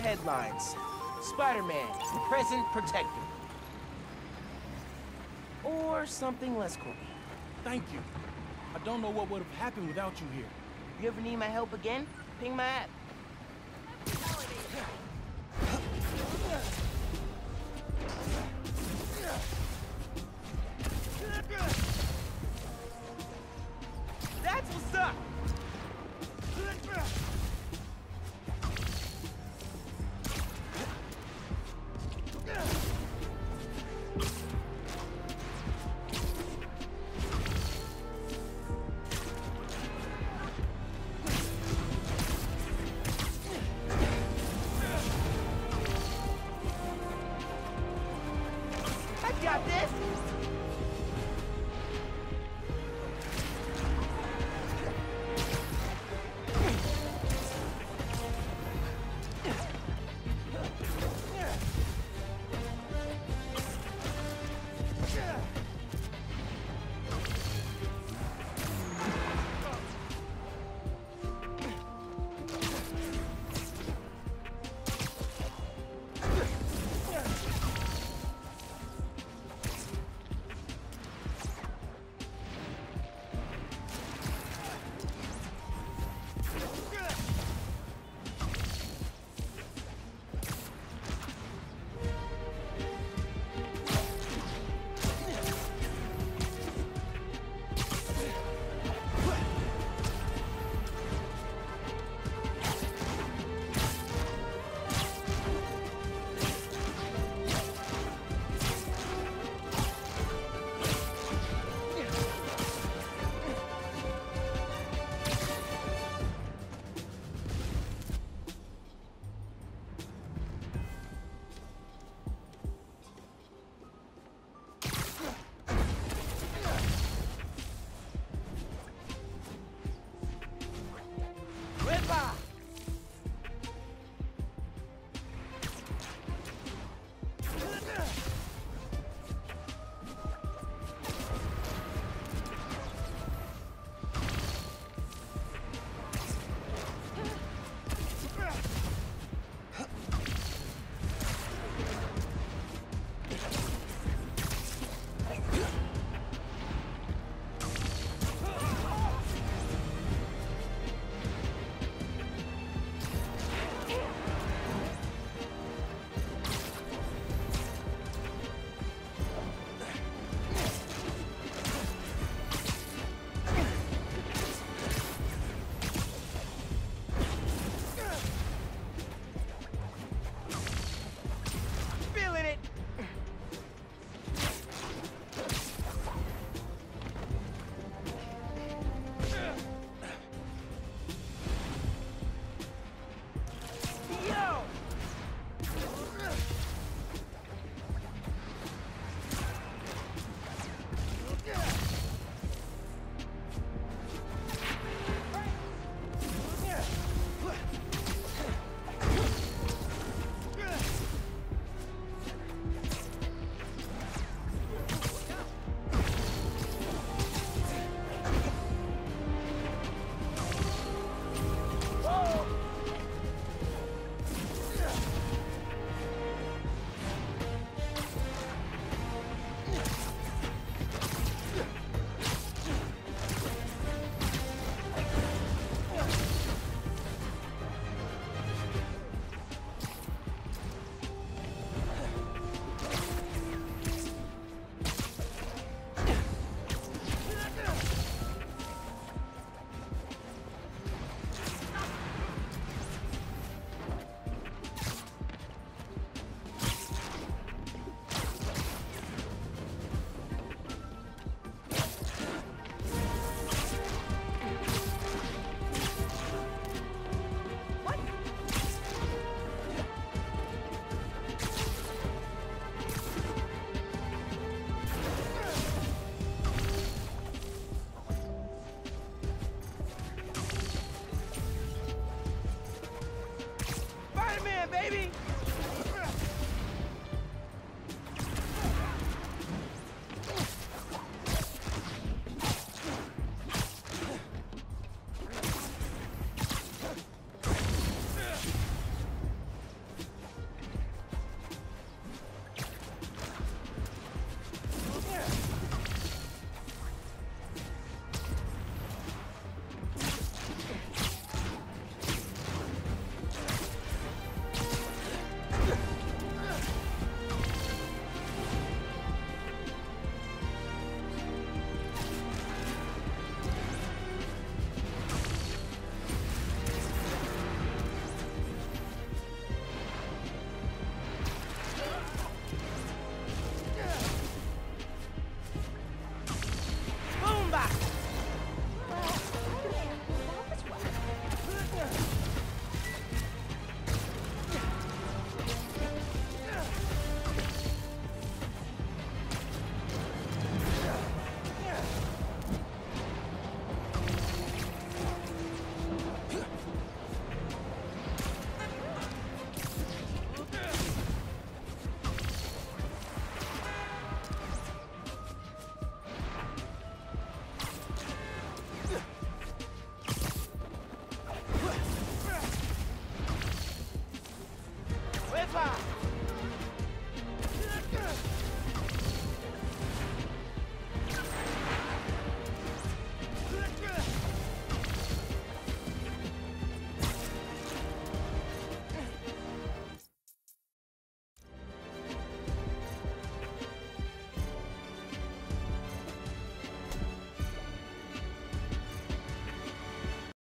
headlines. Spider-Man, present protector. Or something less cool. Thank you. I don't know what would have happened without you here. You ever need my help again? Ping my app. That's what's up! got this!